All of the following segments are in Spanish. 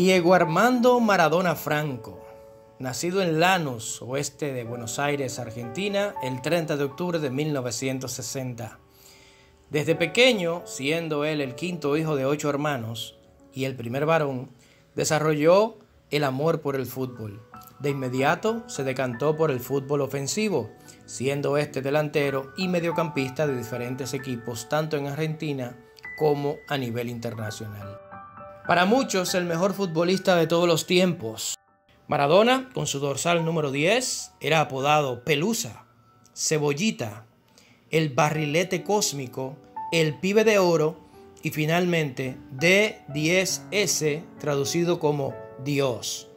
Diego Armando Maradona Franco, nacido en Lanús, oeste de Buenos Aires, Argentina, el 30 de octubre de 1960. Desde pequeño, siendo él el quinto hijo de ocho hermanos y el primer varón, desarrolló el amor por el fútbol. De inmediato se decantó por el fútbol ofensivo, siendo este delantero y mediocampista de diferentes equipos, tanto en Argentina como a nivel internacional. Para muchos, el mejor futbolista de todos los tiempos. Maradona, con su dorsal número 10, era apodado Pelusa, Cebollita, el barrilete cósmico, el pibe de oro y finalmente D10S, traducido como Dios.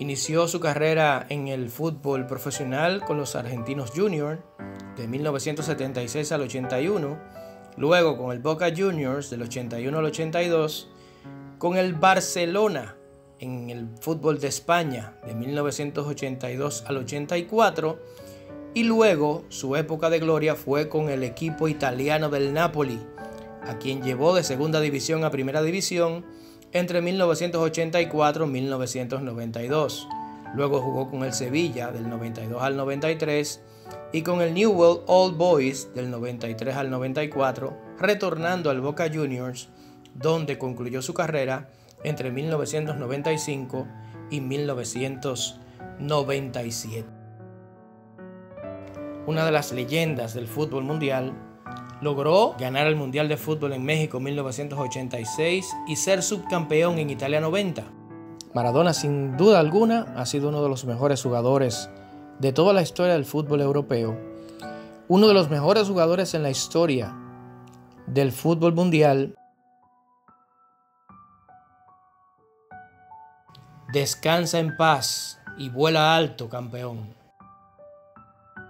Inició su carrera en el fútbol profesional con los Argentinos Juniors de 1976 al 81 Luego con el Boca Juniors del 81 al 82, con el Barcelona en el fútbol de España de 1982 al 84 y luego su época de gloria fue con el equipo italiano del Napoli, a quien llevó de segunda división a primera división entre 1984 y 1992. Luego jugó con el Sevilla del 92 al 93 y con el Newell Old Boys del 93 al 94, retornando al Boca Juniors, donde concluyó su carrera entre 1995 y 1997. Una de las leyendas del fútbol mundial, logró ganar el Mundial de Fútbol en México en 1986 y ser subcampeón en Italia 90. Maradona sin duda alguna ha sido uno de los mejores jugadores de toda la historia del fútbol europeo, uno de los mejores jugadores en la historia del fútbol mundial, descansa en paz y vuela alto, campeón.